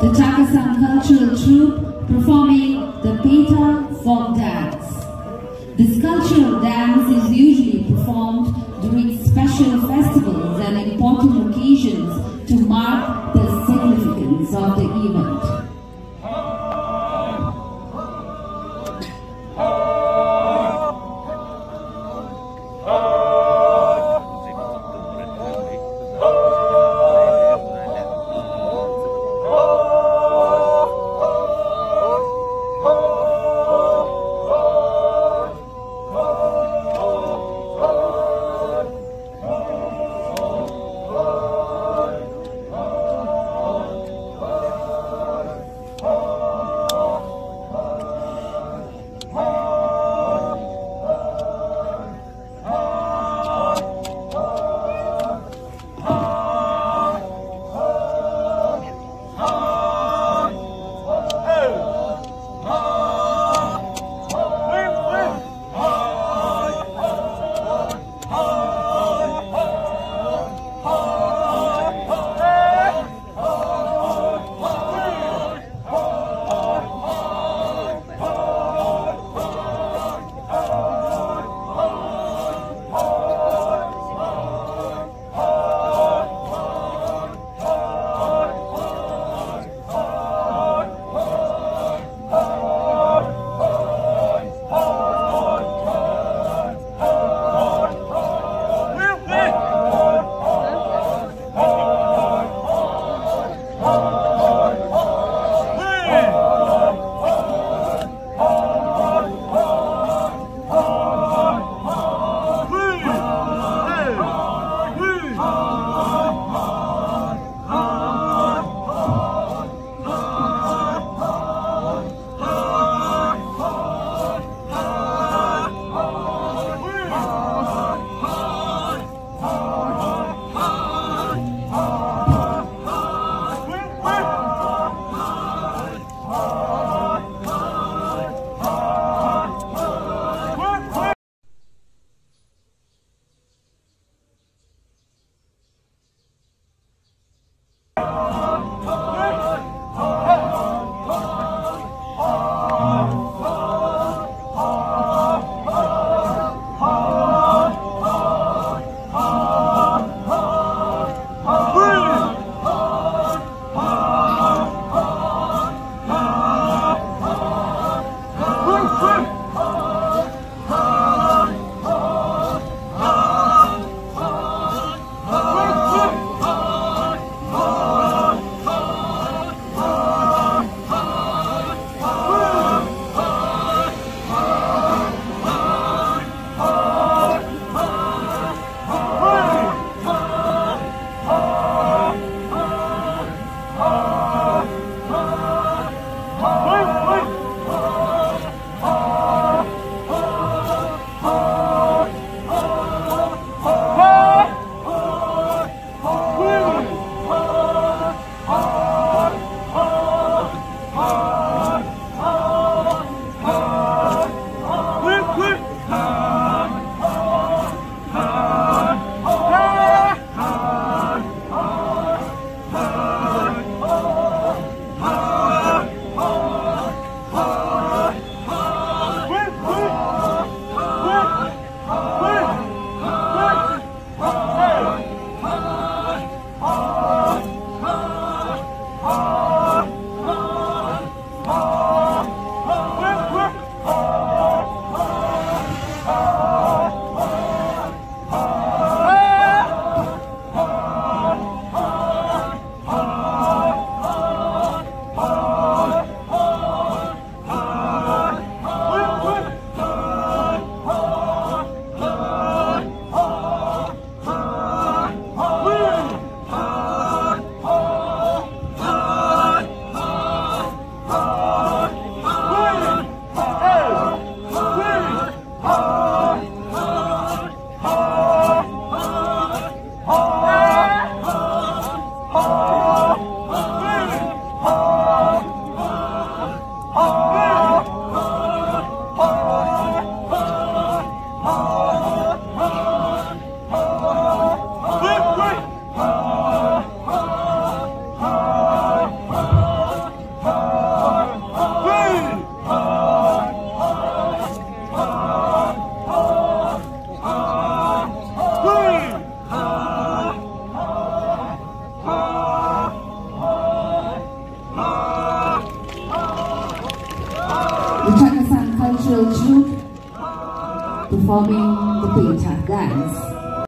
the Chakhesang Cultural Troupe performing the Peta folk dance. This cultural dance is Chakhesang Cultural Troupe performing the Peta dance.